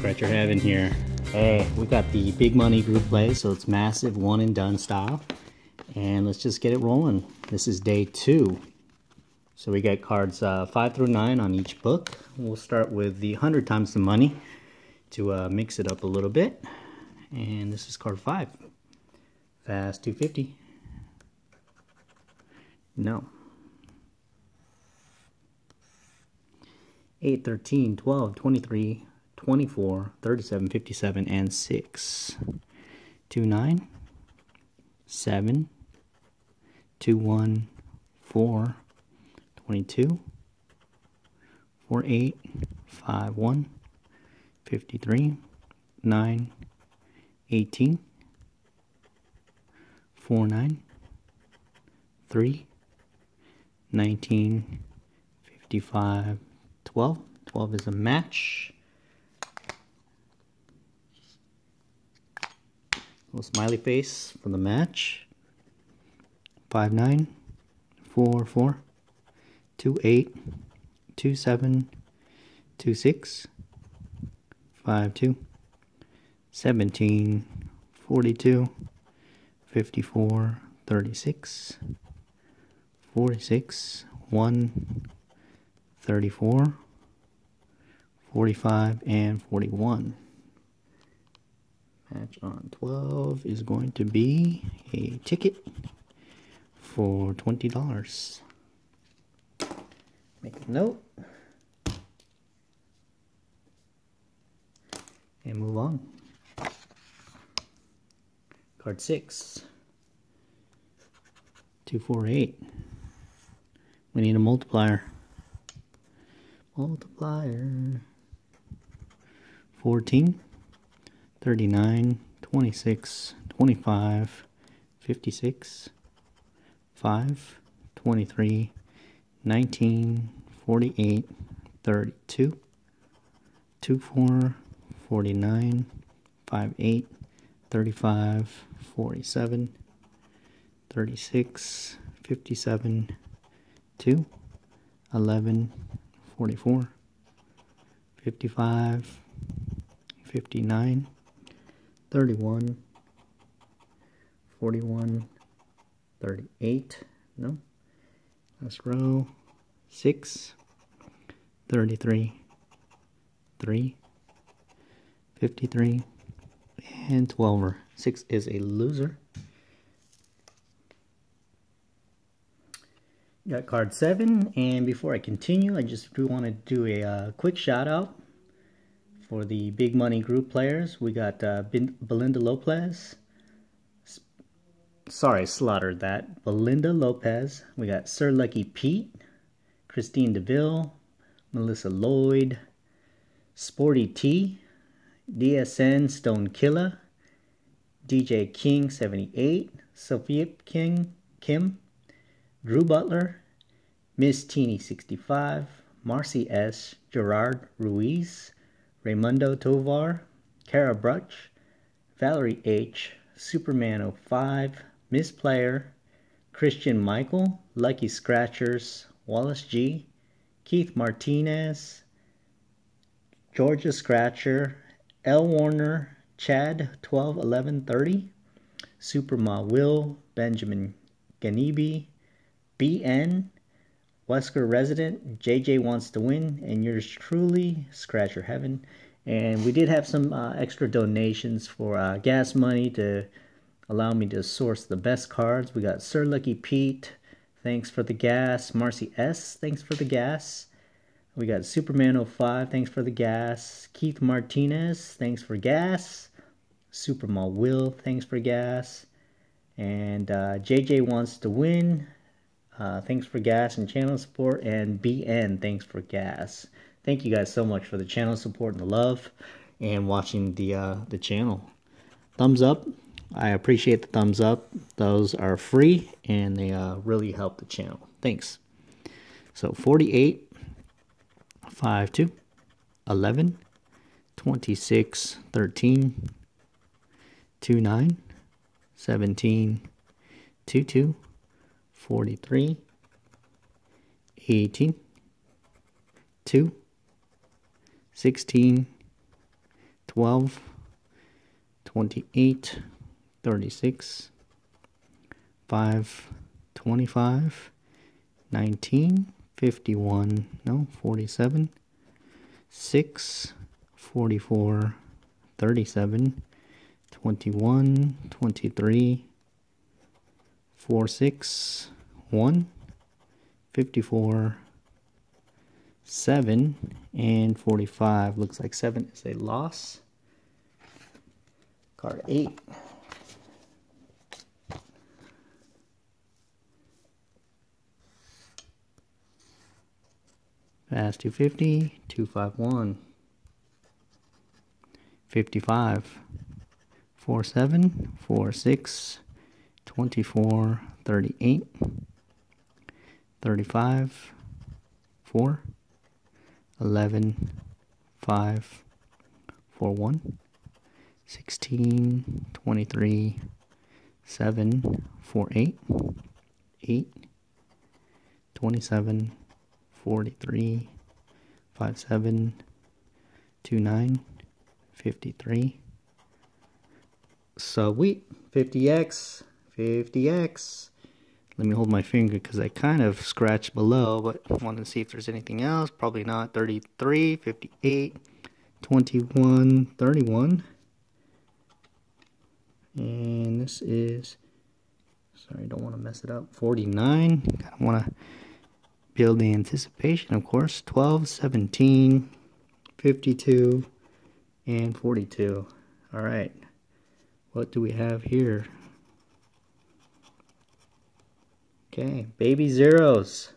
on? Scratcher Heaven here. Hey, we got the big money group play, so it's massive one and done style. And let's just get it rolling. This is day two. So we got cards uh, five through nine on each book. We'll start with the 100 times the money to uh, mix it up a little bit. And this is card five. Fast 250. No. 8, 13, 12, 23, 24, 37, 57, and 6. 2, 9, 7, 2, 1, 4, 22, 4, 8, 5, 1, 53, 9, 18, 4, 9, 3, 19, 55, 12. 12 is a match. Little smiley face for the match. 5, 9, 4, 4, 2, 8, 2, 7, 2, 6, 5, 2, 17, 42, 54, 36, 46, 1, 34, 45, and 41. Match on 12 is going to be a ticket for $20. Make a note. And move on. Card 6. 248. We need a multiplier. Multiplier. 14, 39, 26, 25, 56, 5, 23, 19, 48, 32, 24, 49, 58, 35, 47, 36, 57, 2, 11, 44, 55, 59, 31, 41, 38, no, last row, 6, 33, 3, 53, and 12. 6 is a loser. Got card 7, and before I continue, I just do want to do a uh, quick shout out for the big money group players. We got uh, Belinda Lopez. Sorry, slaughtered that. Belinda Lopez. We got Sir Lucky Pete, Christine DeVille, Melissa Lloyd, Sporty T, DSN Stone Killer, DJ King 78, Sophia King Kim, Drew Butler, Miss Teeny 65, Marci S, Gerard Ruiz, Raymundo Tovar, Kara Bruch, Valerie H, Superman 05, Miss Player, Cristian Michael, Lucky Scratchers, Wallace G, Keith Martinez, Georgia Scratcher, L. Warner, Chad 121130, Superma Will, Benjamin Ganibi, BN, Wesker resident, JJ wants to win, and yours truly, Scratcher Heaven. And we did have some uh, extra donations for uh, gas money to allow me to source the best cards. We got Sir Lucky Pete, thanks for the gas. Marci S, thanks for the gas. We got Superman 05, thanks for the gas. Keith Martinez, thanks for gas. Superma Will, thanks for gas. And uh, JJ wants to win. Uh, thanks for gas and channel support. And BN, thanks for gas. Thank you guys so much for the channel support and the love and watching the uh, the channel. Thumbs up. I appreciate the thumbs up. Those are free and they uh, really help the channel. Thanks. So 48, 5, 2, 11, 26, 13, 2, 9, 17, 2, 2, 43, 18, 2, 16, 12, 28, 36, 5, 25, 19, 51, no, 47, 6, 44, 37, 21, 23, 4, 6, 1, 54, 7, and 45. Looks like 7 is a loss. Card 8. Fast 250, 251, 55, 47, 46, 24, 38, 35, 4, 11, 5, 4, 1, 16, 23, 7, 4, 8, 8, 27, 43, 57, 29, 53. Sweet. 50x. 50x. Let me hold my finger because I kind of scratched below, but I want to see if there's anything else. Probably not. 33, 58, 21, 31. And this is, sorry, don't want to mess it up. 49. Kind of want to build the anticipation, of course. 12, 17, 52, and 42. All right. What do we have here? Okay, baby zeros.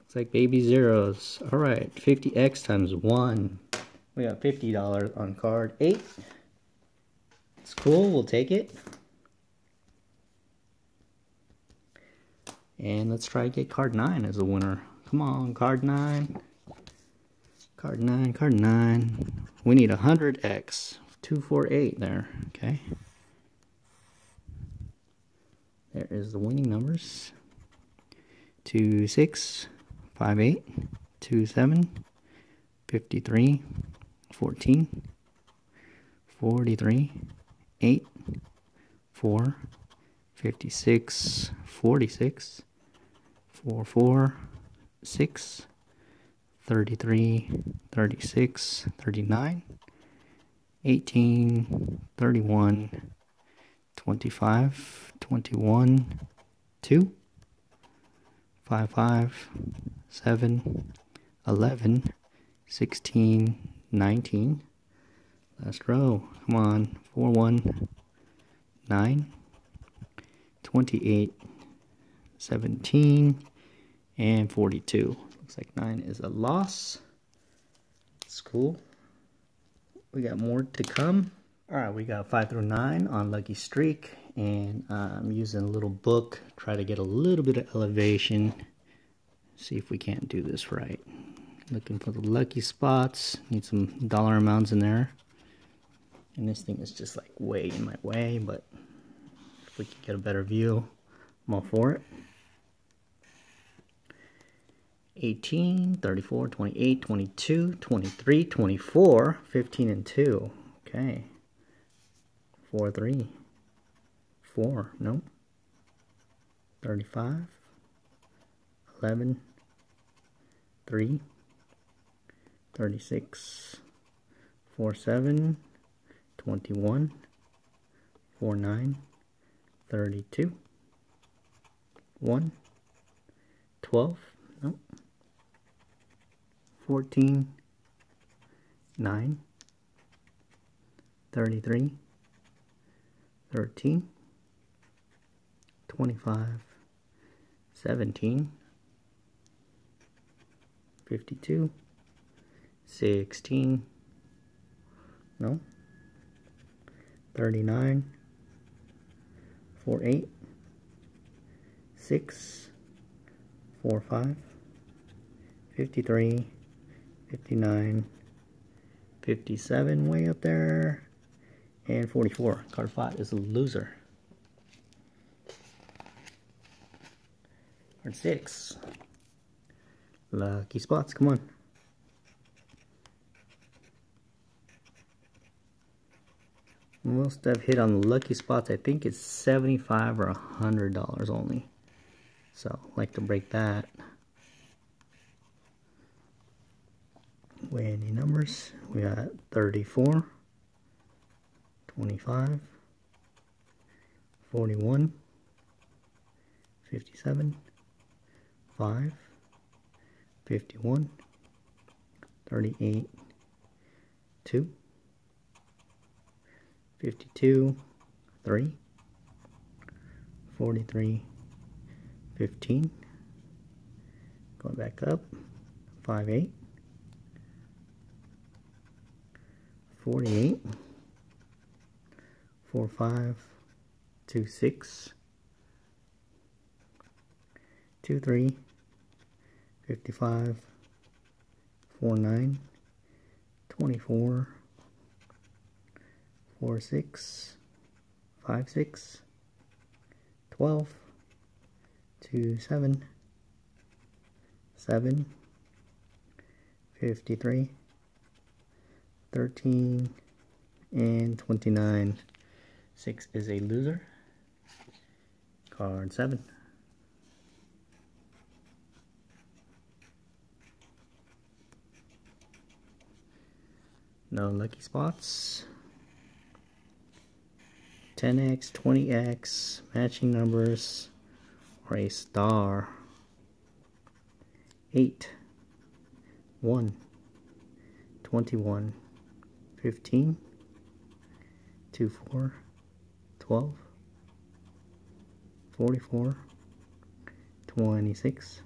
Looks like baby zeros. All right, 50x times 1. We got $50 on card 8. It's cool, we'll take it. And let's try to get card 9 as a winner. Come on, card 9. Card 9, card 9. We need 100x. 248 there, okay. There is the winning numbers. 2, 6, 5, 8, 2, 7, 53, 14, 43, 8, 4, 56, 46, 4, 4, 6, 33, 36, 39, 18, 31, 25, 21, 2, 5, 5, 7, 11, 16, 19. Last row. Come on. 4, 1, 9, 28, 17, and 42. Looks like 9 is a loss. It's cool. We got more to come. All right, we got 5 through 9 on Lucky Streak. And uh, I'm using a little book. Try to get a little bit of elevation. See if we can't do this right. Looking for the lucky spots. Need some dollar amounts in there. And this thing is just like way in my way. But if we can get a better view, I'm all for it. 18, 34, 28, 22, 23, 24, 15, and 2. Okay. 4, 3. 4. Nope. 35. 11. 3. 36. 4, 7. 21. 4, 9. 32. 1. 12. Nope. 14, 9, 33, 13, 25, 17, 52, 16, no, 39, 48, 6, 4, 5, 53, 59, 57 way up there, and 44. Card 5 is a loser. Card 6. Lucky spots, come on. Most I've hit on lucky spots, I think it's 75 or $100 only. So, like to break that. Way any numbers, we got 34, 25, 41, 57, 5, 51, 38, 2, 52, 3, 43, 15, going back up, 5, 8, 48, 4, 5, 2, 6, 2, 3, 55, 4, 9, 24, 4, 6, 5, 6, 12, 2, 7, 7, 53, 13, and 29. 6 is a loser. Card 7. No lucky spots. 10x, 20x, matching numbers, or a star. 8, 1, 21, 15, 2, 4, 12, 44, 26,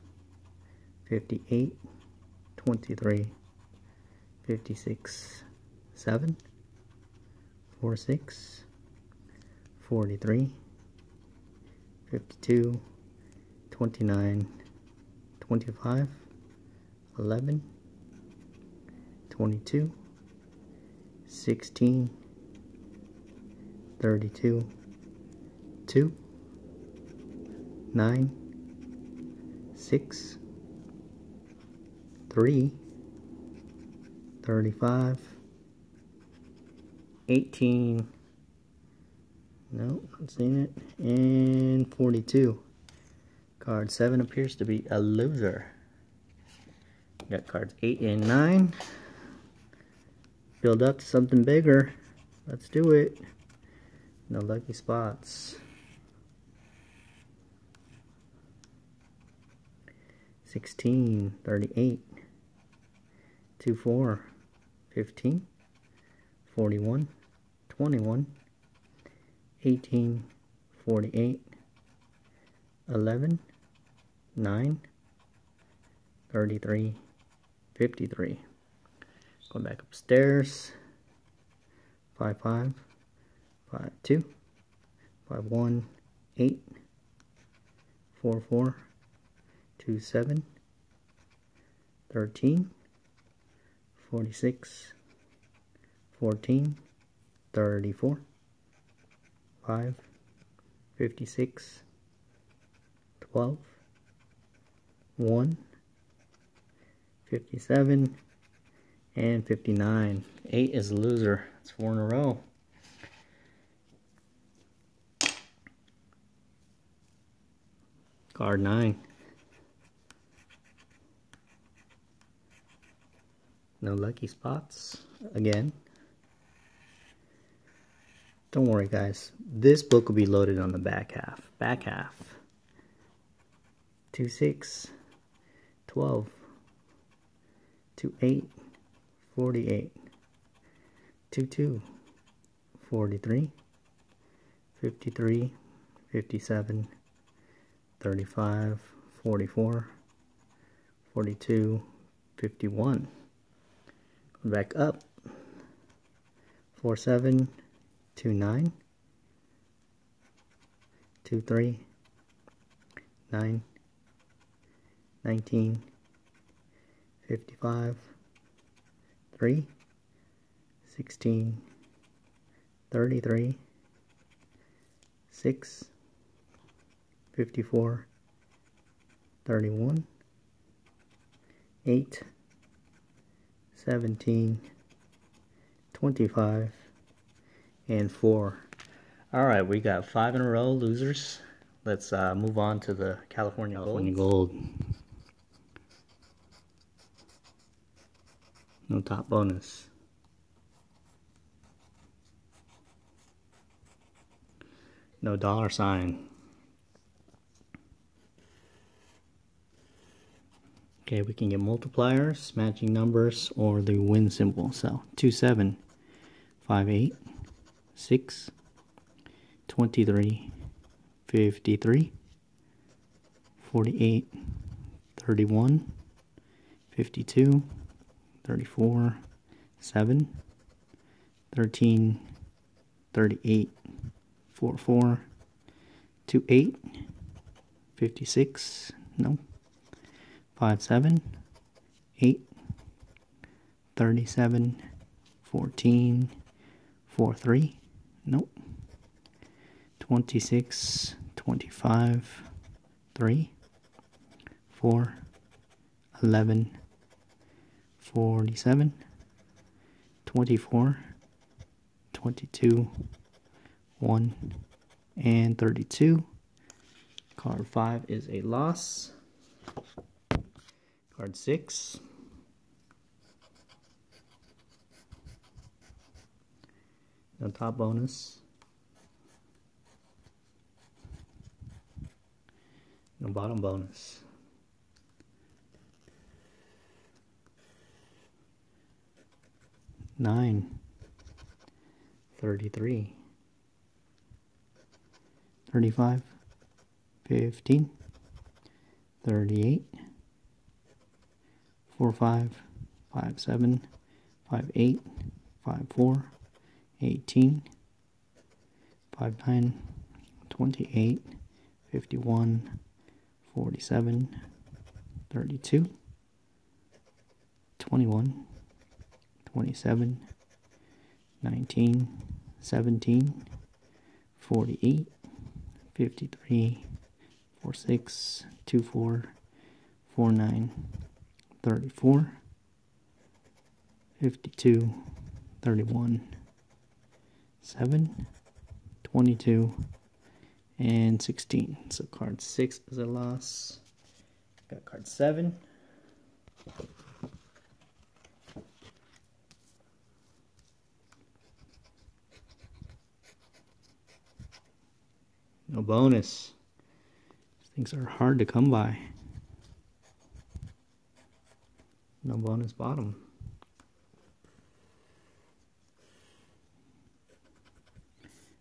58, 23, 56, 7, 4, 6, 43, 52, 29, 25, 11, 22, 16, 32, 2, 9, 6, 3, 35, 18, no, not seeing it, and 42. Card 7 appears to be a loser. Got cards 8 and 9. Build up to something bigger. Let's do it. No lucky spots. 16, 38, 2, 4, 15, 41, 21, 18, 48, 11, 9, 33, 53. Going back upstairs. 5, 5, 5, 2, 5, 1, 8, 4, 4, 2, 7, 13, 46, 14, 34, 5, 56, 12, 1, 57, and 59. 8 is a loser. It's four in a row. Card 9. No lucky spots again. Don't worry guys, this book will be loaded on the back half. Back half. 2, 6, 12, 2, 8, 48, 2, 2, 43, 53, 57, 35, 44, 42, 51. Back up. 47, 2, 9, 2, 3, 9, 19, 55, 3, 16, 33, 6, 54, 31, 8, 17, 25, and 4. Alright, we got 5 in a row losers. Let's uh, move on to the California, California Gold. Gold. No top bonus. No dollar sign. Okay, we can get multipliers, matching numbers, or the win symbol. So 2, 7, 5, 8, 6, 23, 53, 48, 31, 52, 34, 7, 13, 38, 44, 28, 56, no, 57, 8, 37, 14, 43, nope, 26, 25, 3, 4, 11, 47, 24, 22, 1, and 32. Card 5 is a loss. Card 6. The top bonus. The bottom bonus. Nine. Thirty-three. Thirty-five. Fifteen. Thirty-eight. Four five. Five seven. Five eight. Five four. Eighteen. Five nine. Twenty-eight. Fifty-one. 47, 32, 21, 27, 19, 17, 48, 53, 46, 24, 49, 34, 52, 31, 7, 22, and 16. So card 6 is a loss. Got card 7. No bonus. Things are hard to come by. No bonus bottom.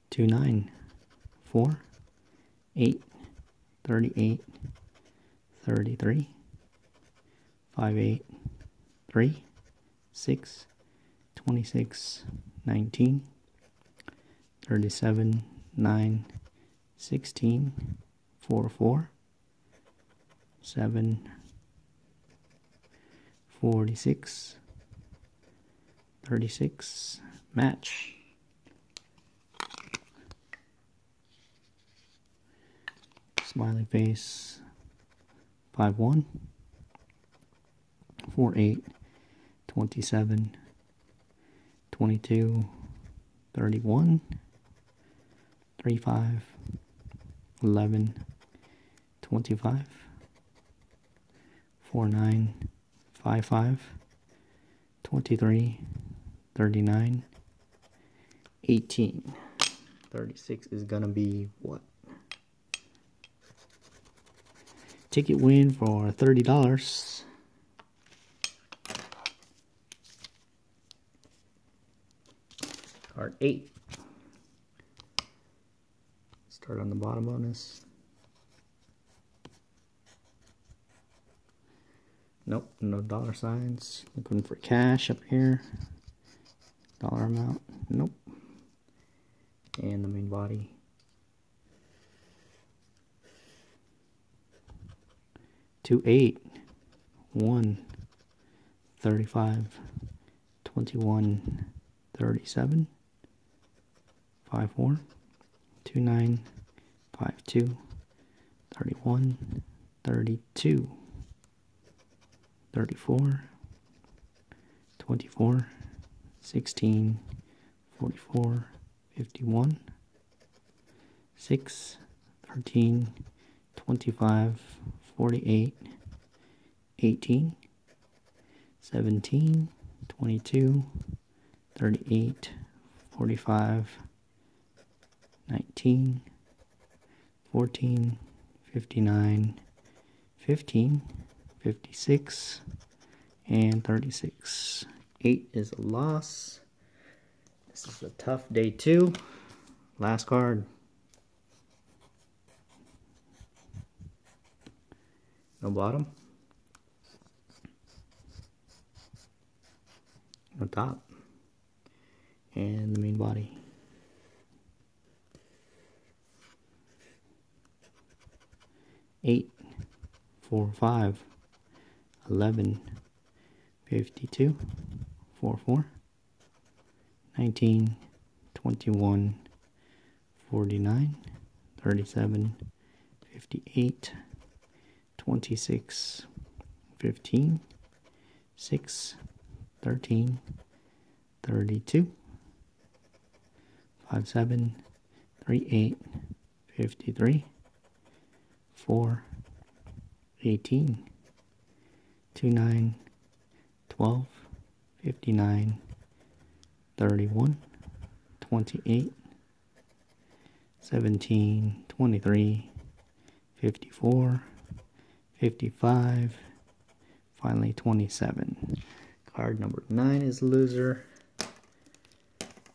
Two nine four 8, 38, 33, 5, 8, 3, 6, 26, 19, 37, 9, 16, 4, 4, 7, 46, 36, match. smiley face, 5 1, 4 8, 27, 22, 31, 3 5, 11, 25, 4 9, 5 5, 23, 39, 18. 36 is gonna be what? ticket win for $30. Card 8. Start on the bottom bonus. Nope, no dollar signs. Looking for cash up here. Dollar amount. Nope. And the main body. 2 8 1 35 21 37 5 4 2 9 5 2 31 32 34 24 16 44 51, 6, 13, 25, 48, 18, 17, 22, 38, 45, 19, 14, 59, 15, 56, and 36. 8 is a loss. This is a tough day two. Last card. No bottom. No top. And the main body. Eight, four, five, eleven, fifty-two, four, four. 19, 21, 49, 37, 58, 26, 15, 6, 13, 32, 57, 38, 53, 4, 18, 29, 12, 59, 31, 28, 17, 23, 54, 55, finally 27. Card number 9 is loser.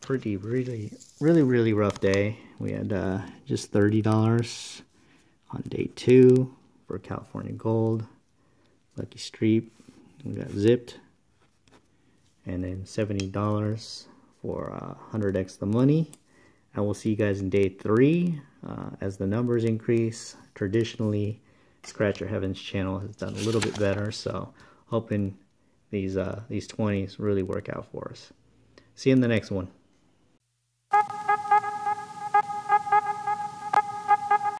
Pretty, really, really, really rough day. We had uh, just $30 on day 2 for California Gold. Lucky Streak. We got zipped and then $70 for uh, 100x the money. I will see you guys in day three uh, as the numbers increase. Traditionally, Scratcher Heavens channel has done a little bit better, so hoping these uh, these 20s really work out for us. See you in the next one.